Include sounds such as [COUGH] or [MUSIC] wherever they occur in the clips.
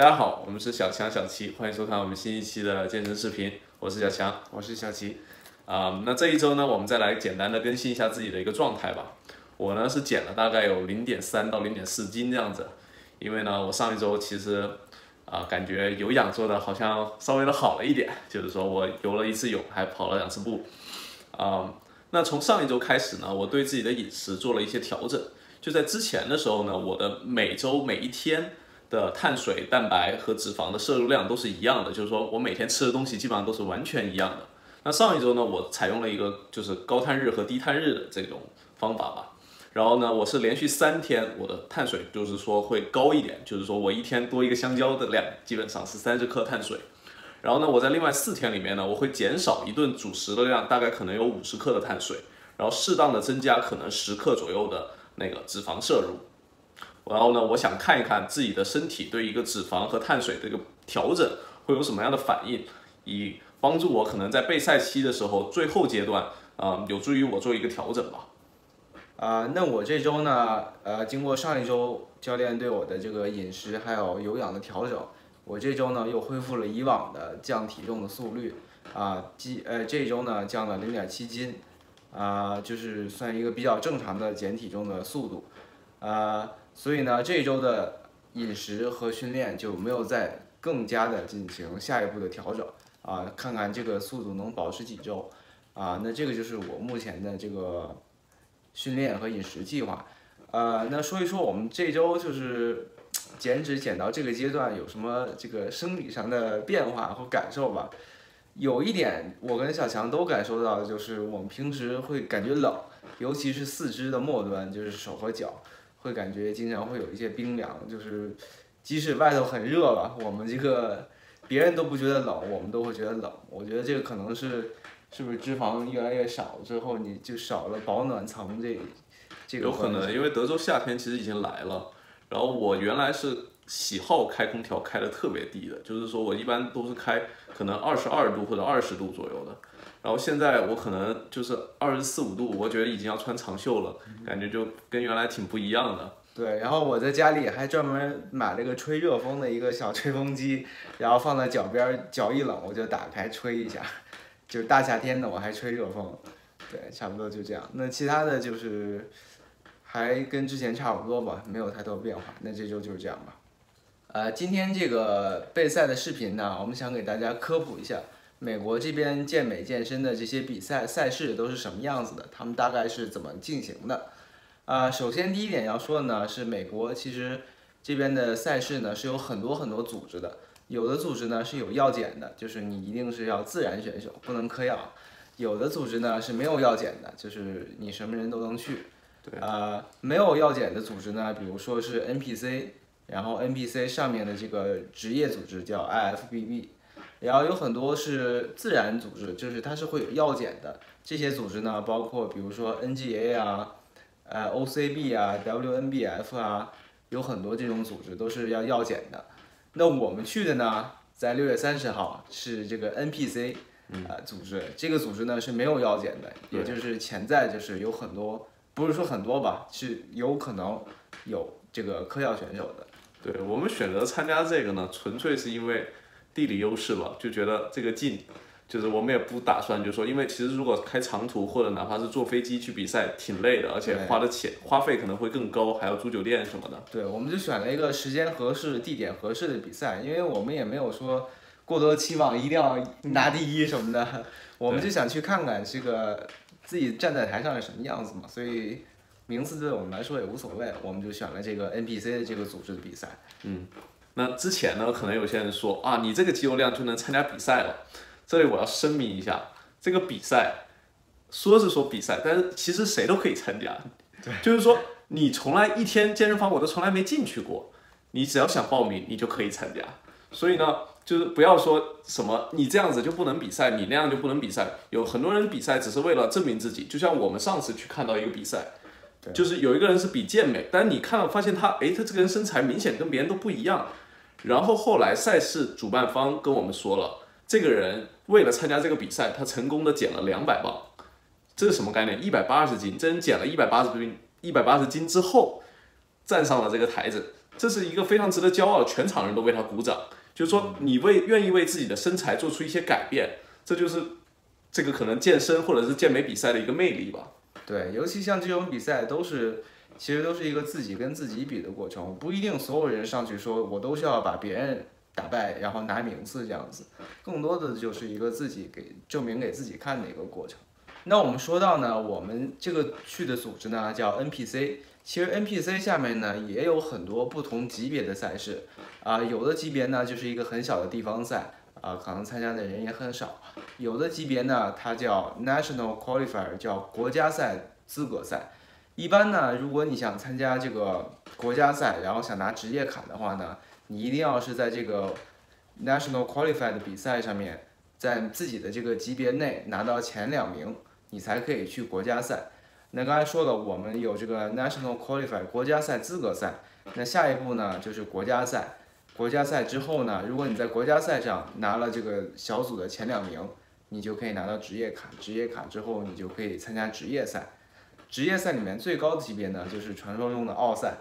大家好，我们是小强小齐，欢迎收看我们新一期的健身视频。我是小强，我是小齐。啊、那这一周呢，我们再来简单的更新一下自己的一个状态吧。我呢是减了大概有零点三到零点四斤这样子，因为呢我上一周其实啊、感觉有氧做的好像稍微的好了一点，就是说我游了一次泳，还跑了两次步。啊、那从上一周开始呢，我对自己的饮食做了一些调整。就在之前的时候呢，我的每周每一天的碳水、蛋白和脂肪的摄入量都是一样的，就是说我每天吃的东西基本上都是完全一样的。那上一周呢，我采用了一个就是高碳日和低碳日的这种方法吧。然后呢，我是连续三天，我的碳水就是说会高一点，就是说我一天多一个香蕉的量，基本上是三十克碳水。然后呢，我在另外四天里面呢，我会减少一顿主食的量，大概可能有五十克的碳水，然后适当的增加可能十克左右的那个脂肪摄入。然后呢，我想看一看自己的身体对一个脂肪和碳水的一个调整会有什么样的反应，以帮助我可能在备赛期的时候最后阶段啊、有助于我做一个调整吧。啊、那我这周呢，呃，经过上一周教练对我的这个饮食还有有氧的调整，我这周呢又恢复了以往的降体重的速率，啊，基呃这周呢降了零点七斤，啊，就是算一个比较正常的减体重的速度，啊，所以呢这一周的饮食和训练就没有再更加的进行下一步的调整，啊，看看这个速度能保持几周，啊，那这个就是我目前的这个。训练和饮食计划。呃，那说一说我们这周就是减脂减到这个阶段有什么这个生理上的变化和感受吧。有一点我跟小强都感受到的就是我们平时会感觉冷，尤其是四肢的末端，就是手和脚，会感觉经常会有一些冰凉，就是即使外头很热了，我们这个别人都不觉得冷，我们都会觉得冷。我觉得这个可能是是不是脂肪越来越少之后，你就少了保暖层这这个有可能，因为德州夏天其实已经来了。然后我原来是喜好开空调开的特别低的，就是说我一般都是开可能二十二度或者二十度左右的。然后现在我可能就是二十四五度，我觉得已经要穿长袖了，感觉就跟原来挺不一样的。对，然后我在家里还专门买了个吹热风的一个小吹风机，然后放在脚边儿，脚一冷我就打开吹一下，就是大夏天的我还吹热风，对，差不多就这样。那其他的就是还跟之前差不多吧，没有太多变化。那这周就是这样吧。呃，今天这个备赛的视频呢，我们想给大家科普一下美国这边健美健身的这些比赛赛事都是什么样子的，他们大概是怎么进行的。啊、首先第一点要说的呢是美国其实这边的赛事呢是有很多很多组织的，有的组织呢是有药检的，就是你一定是要自然选手，不能嗑药；有的组织呢是没有药检的，就是你什么人都能去。对呃，没有药检的组织呢，比如说是 NPC，然后 NPC 上面的这个职业组织叫 IFBB，然后有很多是自然组织，就是它是会有药检的。这些组织呢，包括比如说 NGA 啊，呃 OCB 啊，WNBF 啊，有很多这种组织都是要药检的。那我们去的呢，在六月三十号是这个 NPC 呃组织，这个组织呢是没有药检的，也就是潜在就是有很多，不是说很多吧，是有可能有这个嗑药选手的。对我们选择参加这个呢，纯粹是因为地理优势吧，就觉得这个近，就是我们也不打算就说，因为其实如果开长途或者哪怕是坐飞机去比赛，挺累的，而且花的钱花费可能会更高，还要住酒店什么的。对，我们就选了一个时间合适、地点合适的比赛，因为我们也没有说过多期望，一定要拿第一什么的，[LAUGHS] 我们就想去看看这个自己站在台上是什么样子嘛，所以名次对我们来说也无所谓，我们就选了这个 NPC 的这个组织的比赛。嗯那之前呢，可能有些人说啊，你这个肌肉量就能参加比赛了。这里我要声明一下，这个比赛说是说比赛，但是其实谁都可以参加。对，就是说你从来一天健身房我都从来没进去过，你只要想报名，你就可以参加。所以呢，就是不要说什么你这样子就不能比赛，你那样就不能比赛。有很多人比赛只是为了证明自己，就像我们上次去看到一个比赛，就是有一个人是比健美，但你看到发现他，诶，他这个人身材明显跟别人都不一样。然后后来赛事主办方跟我们说了，这个人为了参加这个比赛，他成功的减了两百磅，这是什么概念？一百八十斤，这人减了一百八十斤，一百八十斤之后，站上了这个台子，这是一个非常值得骄傲，全场人都为他鼓掌。就是说，你为愿意为自己的身材做出一些改变，这就是这个可能健身或者是健美比赛的一个魅力吧。对，尤其像这种比赛，都是其实都是一个自己跟自己比的过程，不一定所有人上去说我都是要把别人打败，然后拿名次这样子，更多的就是一个自己给证明给自己看的一个过程。那我们说到呢，我们这个去的组织呢叫 NPC，其实 NPC 下面呢也有很多不同级别的赛事，啊，有的级别呢就是一个很小的地方赛，啊，可能参加的人也很少，有的级别呢它叫 National Qualifier，叫国家赛资格赛。一般呢，如果你想参加这个国家赛，然后想拿职业卡的话呢，你一定要是在这个 National Qualifier 的比赛上面，在自己的这个级别内拿到前两名。你才可以去国家赛。那刚才说了，我们有这个 National Qualifier 国家赛资格赛。那下一步呢，就是国家赛。国家赛之后呢，如果你在国家赛上拿了这个小组的前两名，你就可以拿到职业卡。职业卡之后，你就可以参加职业赛。职业赛里面最高的级别呢，就是传说中的奥赛。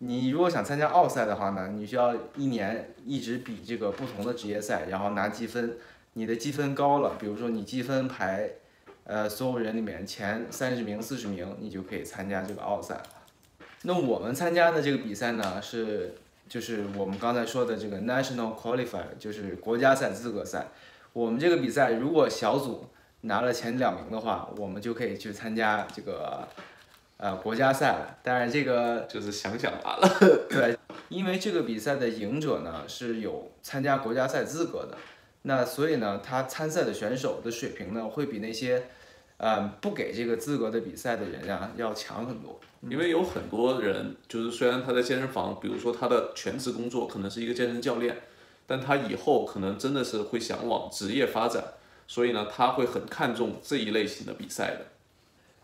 你如果想参加奥赛的话呢，你需要一年一直比这个不同的职业赛，然后拿积分。你的积分高了，比如说你积分排。呃，所有人里面前三十名、四十名，你就可以参加这个奥赛。那我们参加的这个比赛呢，是就是我们刚才说的这个 National Qualifier，就是国家赛资格赛。我们这个比赛如果小组拿了前两名的话，我们就可以去参加这个呃国家赛了。当然这个就是想想罢了。[LAUGHS] 对，因为这个比赛的赢者呢是有参加国家赛资格的。那所以呢，他参赛的选手的水平呢，会比那些，呃，不给这个资格的比赛的人呀要强很多。因为有很多人，就是虽然他在健身房，比如说他的全职工作可能是一个健身教练，但他以后可能真的是会想往职业发展，所以呢，他会很看重这一类型的比赛的。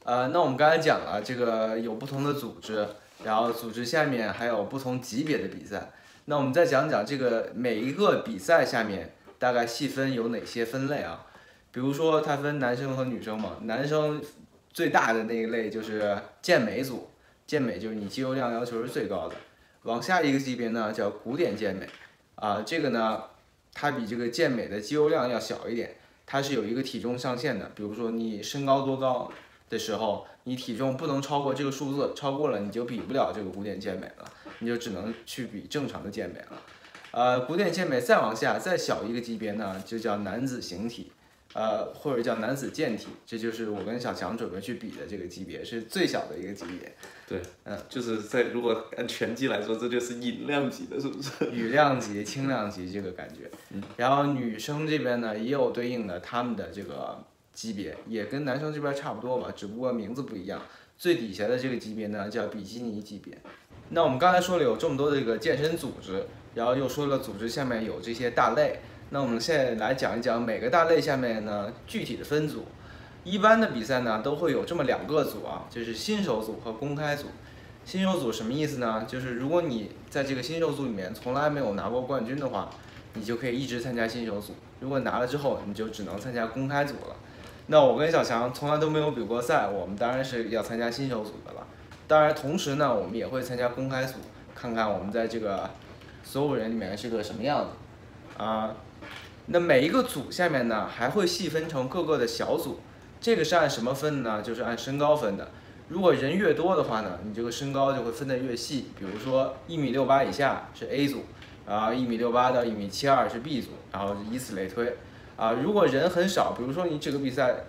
呃，那我们刚才讲了，这个有不同的组织，然后组织下面还有不同级别的比赛。那我们再讲讲这个每一个比赛下面。大概细分有哪些分类啊？比如说它分男生和女生嘛，男生最大的那一类就是健美组，健美就是你肌肉量要求是最高的。往下一个级别呢叫古典健美，啊，这个呢它比这个健美的肌肉量要小一点，它是有一个体重上限的，比如说你身高多高的时候，你体重不能超过这个数字，超过了你就比不了这个古典健美了，你就只能去比正常的健美了。呃，古典健美再往下再小一个级别呢，就叫男子形体，呃，或者叫男子健体，这就是我跟小强准备去比的这个级别，是最小的一个级别。对，嗯，就是在如果按拳击来说，这就是饮量级的，是不是？羽量级、轻量级这个感觉。嗯。然后女生这边呢，也有对应的他们的这个级别，也跟男生这边差不多吧，只不过名字不一样。最底下的这个级别呢，叫比基尼级别。那我们刚才说了有这么多的这个健身组织。然后又说了，组织下面有这些大类。那我们现在来讲一讲每个大类下面呢具体的分组。一般的比赛呢都会有这么两个组啊，就是新手组和公开组。新手组什么意思呢？就是如果你在这个新手组里面从来没有拿过冠军的话，你就可以一直参加新手组。如果拿了之后，你就只能参加公开组了。那我跟小强从来都没有比过赛，我们当然是要参加新手组的了。当然，同时呢，我们也会参加公开组，看看我们在这个。所有人里面是个什么样子啊？那每一个组下面呢，还会细分成各个的小组。这个是按什么分呢？就是按身高分的。如果人越多的话呢，你这个身高就会分得越细。比如说一米六八以下是 A 组，啊一米六八到一米七二是 B 组，然后以此类推。啊，如果人很少，比如说你这个比赛，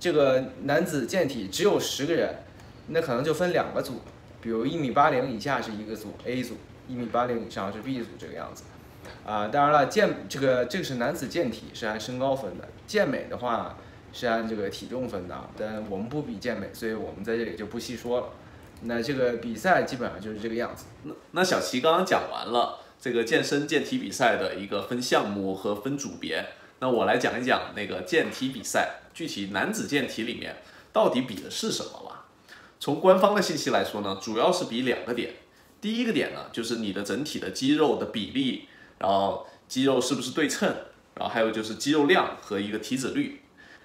这个男子健体只有十个人，那可能就分两个组。比如一米八零以下是一个组 A 组。一米八零以上是 B 组这个样子，啊，当然了，健这个这个是男子健体是按身高分的，健美的话是按这个体重分的，但我们不比健美，所以我们在这里就不细说了。那这个比赛基本上就是这个样子。那那小齐刚刚讲完了这个健身健体比赛的一个分项目和分组别，那我来讲一讲那个健体比赛，具体男子健体里面到底比的是什么吧。从官方的信息来说呢，主要是比两个点。第一个点呢，就是你的整体的肌肉的比例，然后肌肉是不是对称，然后还有就是肌肉量和一个体脂率。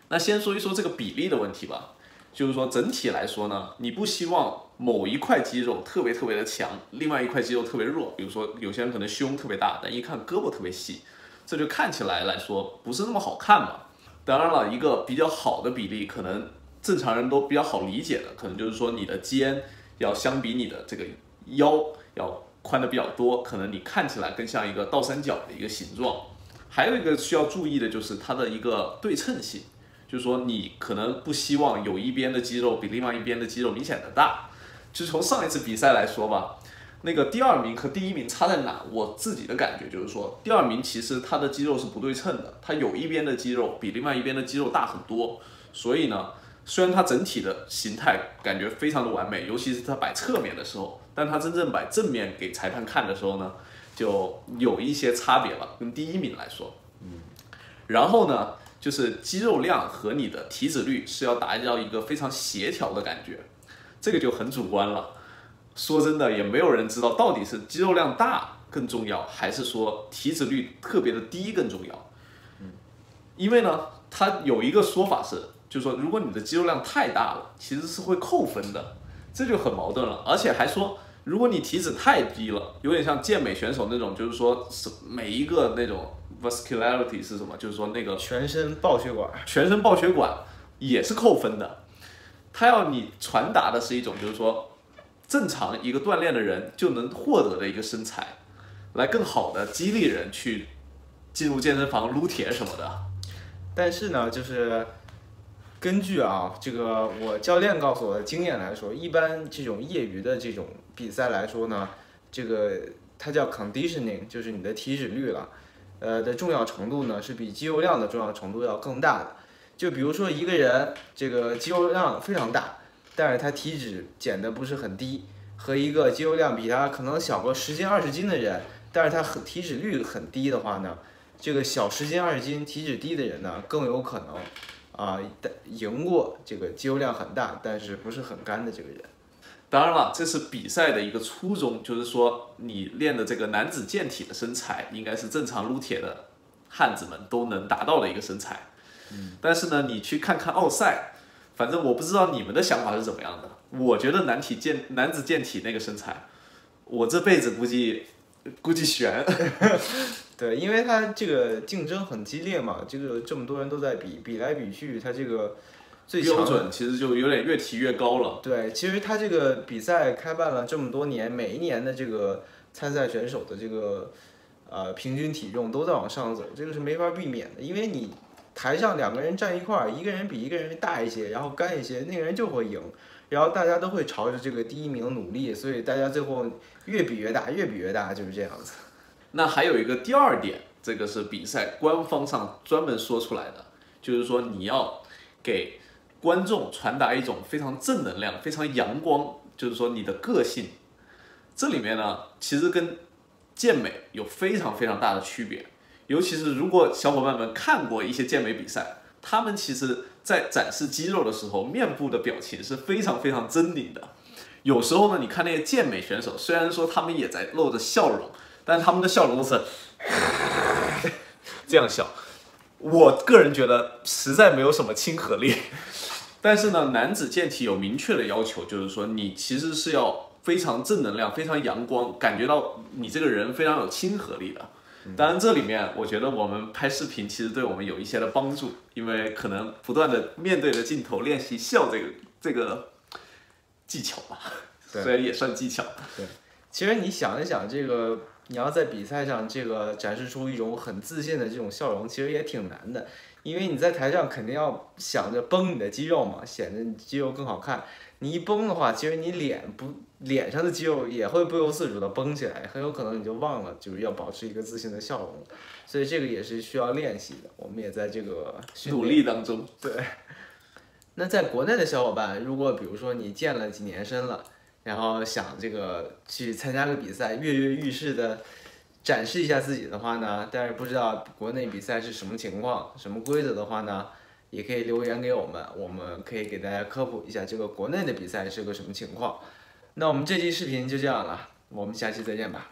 那先说一说这个比例的问题吧，就是说整体来说呢，你不希望某一块肌肉特别特别的强，另外一块肌肉特别弱。比如说有些人可能胸特别大，但一看胳膊特别细，这就看起来来说不是那么好看嘛。当然了，一个比较好的比例，可能正常人都比较好理解的，可能就是说你的肩要相比你的这个腰要宽的比较多，可能你看起来更像一个倒三角的一个形状。还有一个需要注意的就是它的一个对称性。就是说，你可能不希望有一边的肌肉比另外一边的肌肉明显的大。就从上一次比赛来说吧，那个第二名和第一名差在哪？我自己的感觉就是说，第二名其实他的肌肉是不对称的，他有一边的肌肉比另外一边的肌肉大很多。所以呢，虽然他整体的形态感觉非常的完美，尤其是他摆侧面的时候，但他真正摆正面给裁判看的时候呢，就有一些差别了，跟第一名来说。嗯，然后呢？就是肌肉量和你的体脂率是要达到一个非常协调的感觉，这个就很主观了。说真的，也没有人知道到底是肌肉量大更重要，还是说体脂率特别的低更重要。嗯，因为呢，它有一个说法是，就是说如果你的肌肉量太大了，其实是会扣分的，这就很矛盾了。而且还说，如果你体脂太低了，有点像健美选手那种，就是说是每一个那种。Vascularity 是什么？就是说那个全身爆血管，全身爆血管也是扣分的。他要你传达的是一种，就是说正常一个锻炼的人就能获得的一个身材，来更好的激励人去进入健身房撸铁什么的。但是呢，就是根据啊这个我教练告诉我的经验来说，一般这种业余的这种比赛来说呢，这个它叫 conditioning，就是你的体脂率了。呃的重要程度呢，是比肌肉量的重要程度要更大的。就比如说一个人这个肌肉量非常大，但是他体脂减的不是很低，和一个肌肉量比他可能小个十斤二十斤的人，但是他很体脂率很低的话呢，这个小十斤二十斤体脂低的人呢，更有可能啊赢过这个肌肉量很大但是不是很干的这个人。当然了，这是比赛的一个初衷，就是说你练的这个男子健体的身材，应该是正常撸铁的汉子们都能达到的一个身材。嗯，但是呢，你去看看奥赛，反正我不知道你们的想法是怎么样的。我觉得男体健男子健体那个身材，我这辈子估计估计悬。[LAUGHS] 对，因为它这个竞争很激烈嘛，这个这么多人都在比，比来比去，它这个最。标准其实就有点越提越高了。对，其实它这个比赛开办了这么多年，每一年的这个参赛选手的这个呃平均体重都在往上走，这个是没法避免的。因为你台上两个人站一块儿，一个人比一个人大一些，然后干一些，那个人就会赢，然后大家都会朝着这个第一名努力，所以大家最后越比越大，越比越大，就是这样子。那还有一个第二点，这个是比赛官方上专门说出来的，就是说你要给。观众传达一种非常正能量、非常阳光，就是说你的个性。这里面呢，其实跟健美有非常非常大的区别。尤其是如果小伙伴们看过一些健美比赛，他们其实在展示肌肉的时候，面部的表情是非常非常狰狞的。有时候呢，你看那些健美选手，虽然说他们也在露着笑容，但他们的笑容都是 [LAUGHS] 这样笑。我个人觉得实在没有什么亲和力。[LAUGHS] 但是呢，男子健体有明确的要求，就是说你其实是要非常正能量、非常阳光，感觉到你这个人非常有亲和力的。当然，这里面我觉得我们拍视频其实对我们有一些的帮助，因为可能不断的面对着镜头练习笑这个这个技巧吧，虽然也算技巧。对，其实你想一想，这个你要在比赛上这个展示出一种很自信的这种笑容，其实也挺难的。因为你在台上肯定要想着绷你的肌肉嘛，显得你肌肉更好看。你一绷的话，其实你脸不脸上的肌肉也会不由自主的绷起来，很有可能你就忘了就是要保持一个自信的笑容。所以这个也是需要练习的，我们也在这个努力当中。对。[LAUGHS] 那在国内的小伙伴，如果比如说你健了几年身了，然后想这个去参加个比赛，跃跃欲试的。展示一下自己的话呢，但是不知道国内比赛是什么情况、什么规则的话呢，也可以留言给我们，我们可以给大家科普一下这个国内的比赛是个什么情况。那我们这期视频就这样了，我们下期再见吧。